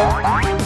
Bye.